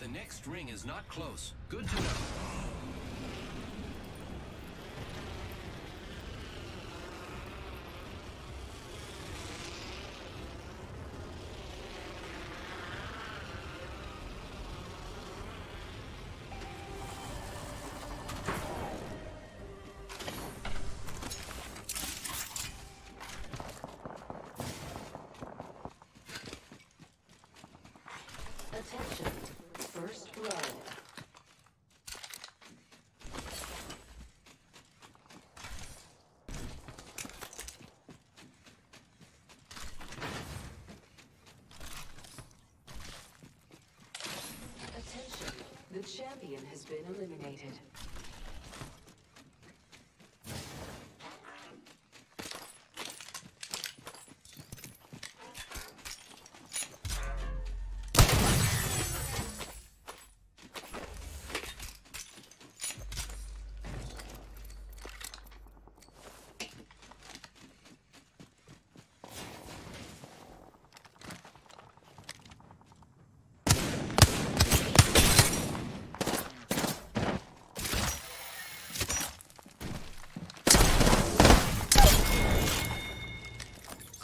The next ring is not close. Good to know. Attention. First blood. Attention. The champion has been eliminated.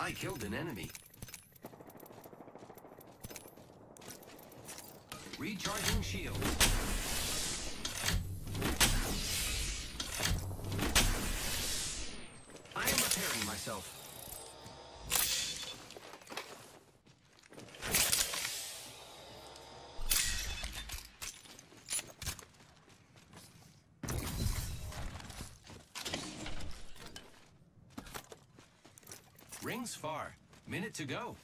I killed an enemy. Recharging shield. I am repairing myself. Rings far. Minute to go.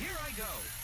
Here I go.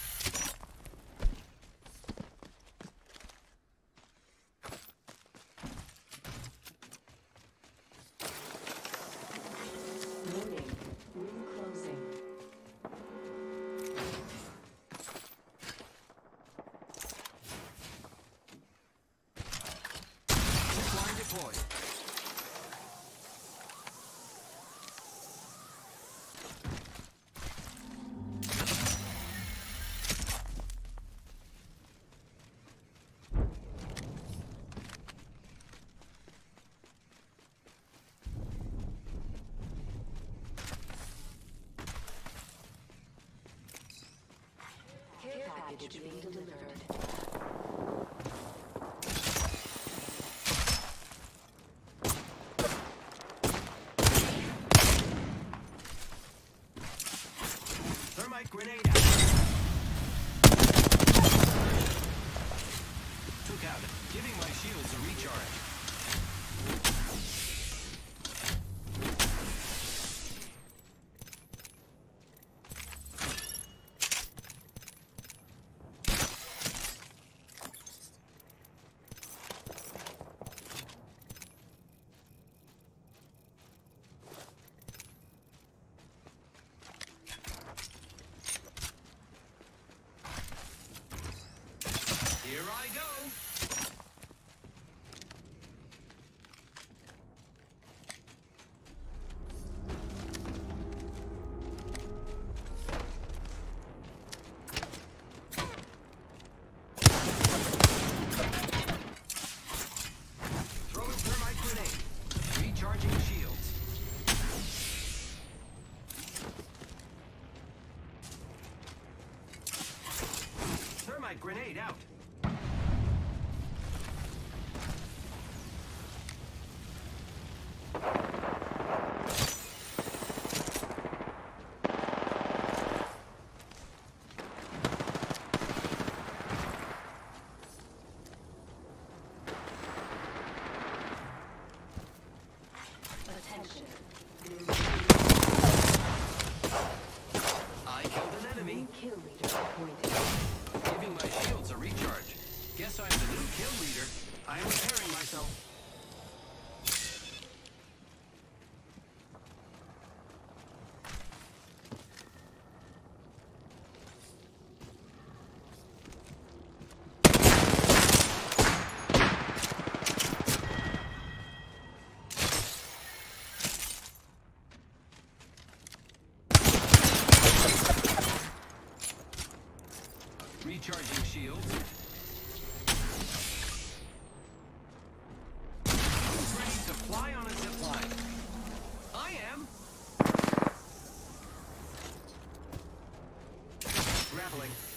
Guess I'm the new kill leader. I am repairing myself. Recharging shields. Who's ready to fly on a zip line? I am. Grappling.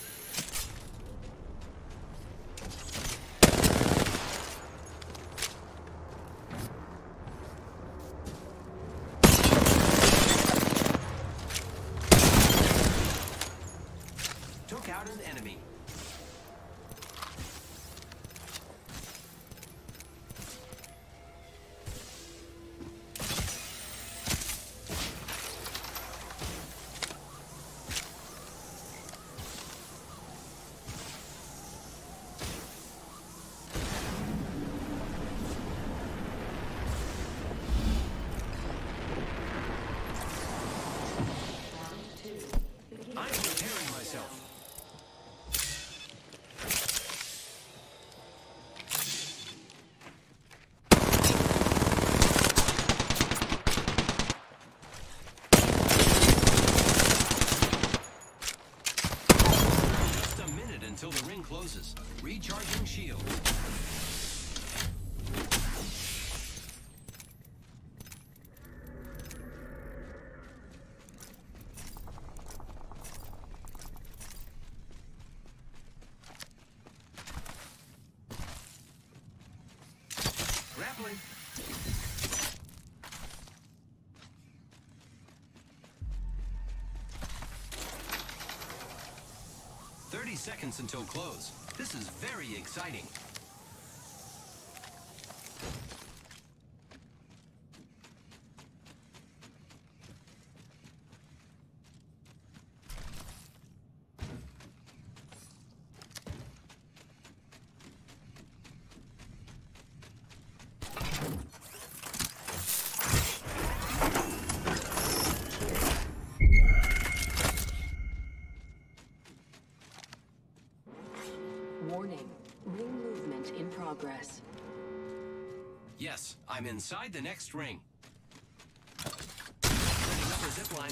Grappling. Thirty seconds until close. This is very exciting. Yes, I'm inside the next ring. Setting up a zip line.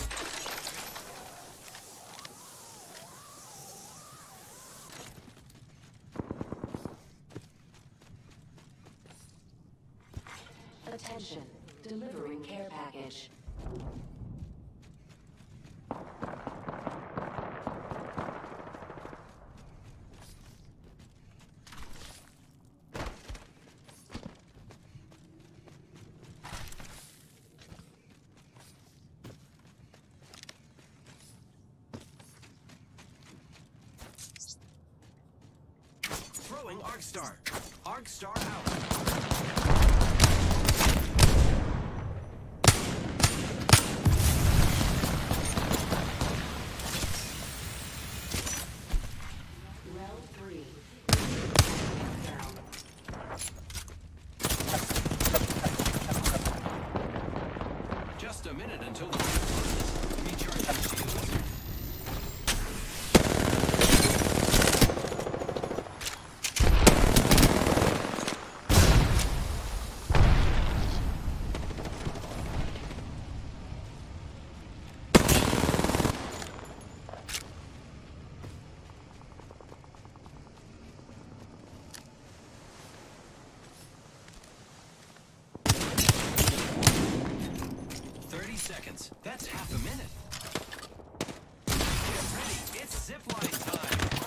Attention. Delivering care package. Throwing Arc Star. Arc Star out. seconds. That's half a minute. Get ready. It's zipline time.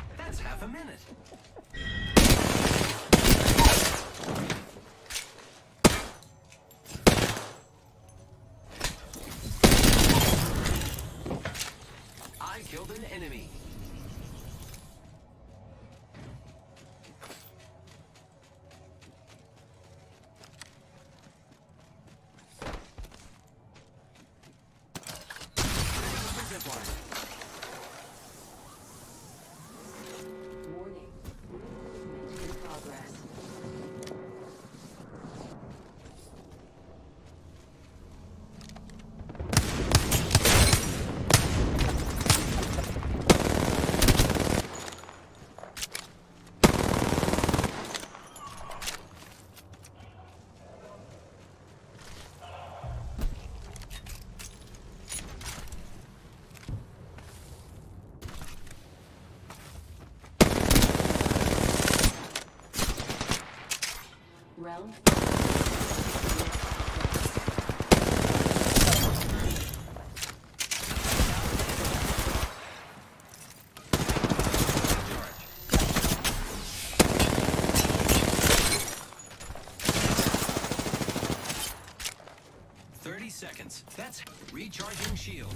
That's half a minute. I killed an enemy. Zip line. Warning. Movement in progress. Round Recharge. Thirty seconds. That's recharging shield.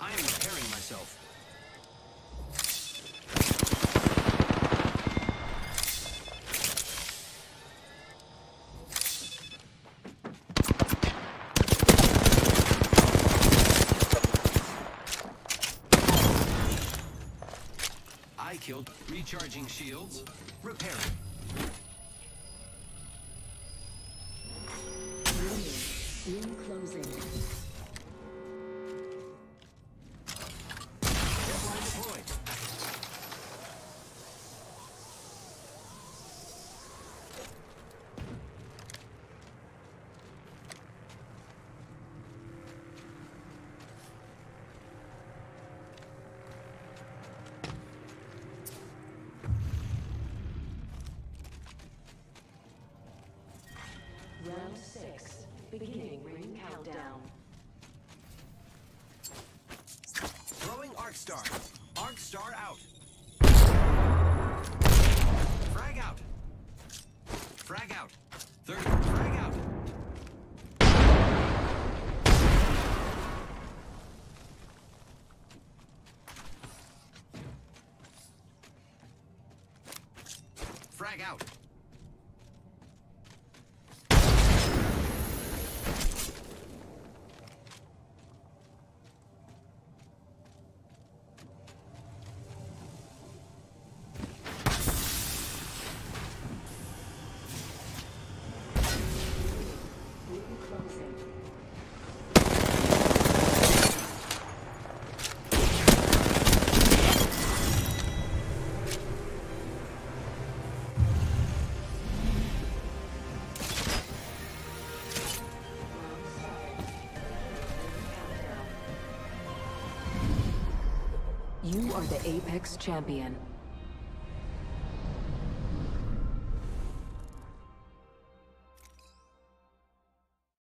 I am repairing myself. I killed recharging shields, repairing. Ring Beginning ring countdown. Throwing Arc Star. Arc Star out. Frag out. Frag out. Third frag out. Frag out. The Apex Champion.